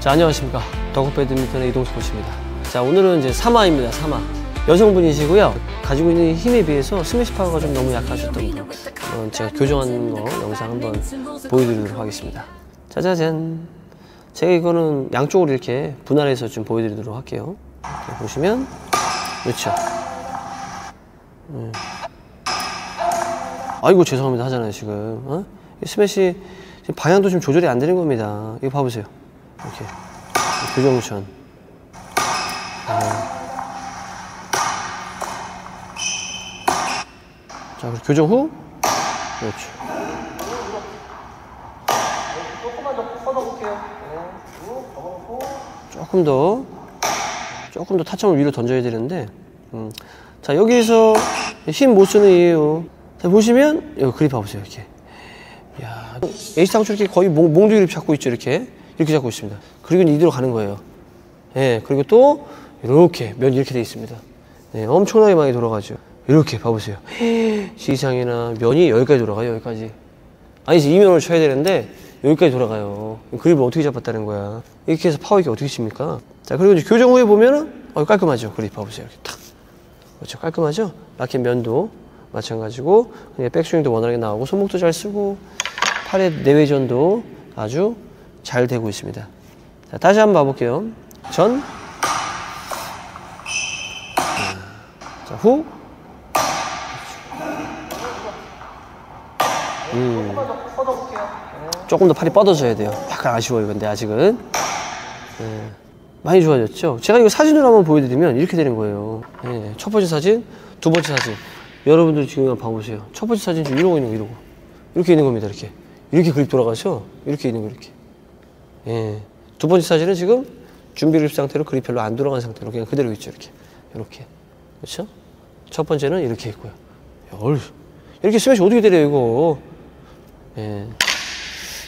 자, 안녕하십니까. 더국 배드민턴의 이동수 코치입니다. 자, 오늘은 이제 3화입니다. 3화. 여성분이시고요. 가지고 있는 힘에 비해서 스매시 파워가 좀 너무 약하셨던 분. 어, 제가 교정한 거 영상 한번 보여드리도록 하겠습니다. 짜자잔. 제가 이거는 양쪽으로 이렇게 분할해서 좀 보여드리도록 할게요. 이렇게 보시면, 그렇죠. 음. 아이고, 죄송합니다. 하잖아요, 지금. 어? 이 스매시 방향도 좀 조절이 안 되는 겁니다. 이거 봐보세요. 이렇게. 교정션. 아. 자, 교정 후. 그렇죠. 조금만 더 뻗어볼게요. 조금 더, 조금 더 타점을 위로 던져야 되는데, 음. 자, 여기서 힘 못 쓰는 이유. 자, 보시면, 여기 그립 봐보세요, 이렇게. 야, 에이스 상추 이렇게 거의 몽, 그립 잡고 있죠, 이렇게. 이렇게 잡고 있습니다. 그리고 이대로 가는 거예요. 예, 그리고 또, 이렇게, 면 이렇게 돼 있습니다. 네, 엄청나게 많이 돌아가죠. 이렇게 봐보세요. 시상이나 면이 여기까지 돌아가요, 여기까지. 아니지, 이면을 쳐야 되는데, 여기까지 돌아가요. 그립을 어떻게 잡았다는 거야. 이렇게 해서 파워 이렇게 어떻게 칩니까? 자, 그리고 이제 교정 후에 보면은, 어, 깔끔하죠. 그립 봐보세요. 이렇게 탁. 그렇죠. 깔끔하죠? 라켓 면도 마찬가지고, 백스윙도 원활하게 나오고, 손목도 잘 쓰고, 팔의 내외전도 아주 잘 되고 있습니다. 자, 다시 한번 봐볼게요. 전. 자, 후. 음. 조금 더 팔이 뻗어져야 돼요. 약간 아쉬워요, 근데 아직은. 예. 많이 좋아졌죠? 제가 이거 사진으로 한번 보여드리면 이렇게 되는 거예요. 예. 첫 번째 사진, 두 번째 사진. 여러분들 지금 봐보세요. 첫 번째 사진 지금 이러고 있는 거, 이러고. 이렇게 있는 겁니다, 이렇게. 이렇게 그립 돌아가죠? 이렇게 있는 거, 이렇게. 예. 두 번째 사진은 지금 준비 그립 상태로 그립 별로 안 돌아간 상태로 그냥 그대로 있죠, 이렇게. 이렇게. 그렇죠? 첫 번째는 이렇게 있고요. 야, 얼 이렇게 스매시 어떻게 때려요, 이거? 예.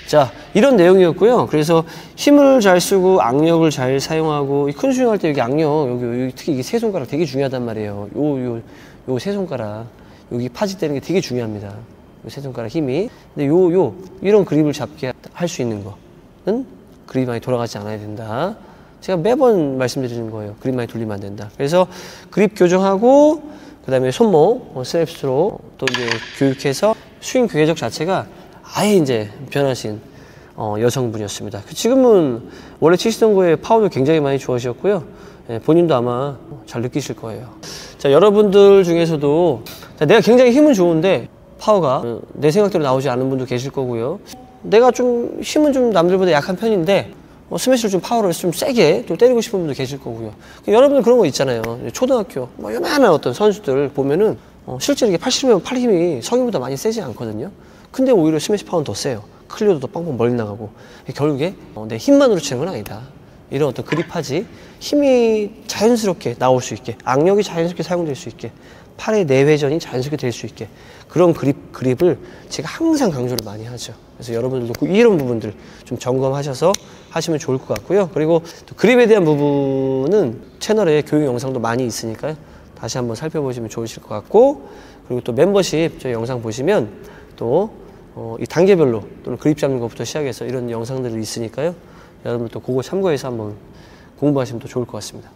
자, 이런 내용이었고요. 그래서 힘을 잘 쓰고 악력을 잘 사용하고 이 큰 스윙 할 때 여기 악력, 여기, 여기 특히 이게 세 손가락 되게 중요하단 말이에요. 요, 요, 요 세 손가락. 여기 파지 떼는 게 되게 중요합니다. 요 세 손가락 힘이. 근데 요, 요, 이런 그립을 잡게 할 수 있는 거는 그립이 많이 돌아가지 않아야 된다. 제가 매번 말씀드리는 거예요. 그립 많이 돌리면 안 된다. 그래서 그립 교정하고, 그 다음에 손목, 어, 스냅으로 또 이제 교육해서 스윙 궤적 자체가 아예 이제 변하신 어, 여성분이었습니다. 지금은 원래 치시던 거에 파워도 굉장히 많이 좋아지셨고요. 예, 본인도 아마 잘 느끼실 거예요. 자, 여러분들 중에서도 자, 내가 굉장히 힘은 좋은데 파워가 어, 내 생각대로 나오지 않는 분도 계실 거고요. 내가 좀 힘은 좀 남들보다 약한 편인데 어, 스매시를 좀 파워를 좀 세게 또 때리고 싶은 분도 계실 거고요. 여러분들 그런 거 있잖아요. 초등학교 뭐 요만한 어떤 선수들 보면은 어, 실제로 이게 80이면 팔 힘이 성인보다 많이 세지 않거든요. 근데 오히려 스매시 파워는 더 세요. 클리어도 더 빵빵 멀리 나가고 결국에 어, 내 힘만으로 치는 건 아니다. 이런 어떤 그립 파지 힘이 자연스럽게 나올 수 있게 악력이 자연스럽게 사용될 수 있게 팔의 내회전이 자연스럽게 될 수 있게 그런 그립, 그립을 제가 항상 강조를 많이 하죠. 그래서 여러분들도 그 이런 부분들 좀 점검하셔서 하시면 좋을 것 같고요. 그리고 또 그립에 대한 부분은 채널에 교육 영상도 많이 있으니까요. 다시 한번 살펴보시면 좋으실 것 같고 그리고 또 멤버십 저희 영상 보시면 또 어, 이 단계별로 또는 그립 잡는 것부터 시작해서 이런 영상들이 있으니까요. 여러분 또 그거 참고해서 한번 공부하시면 또 좋을 것 같습니다.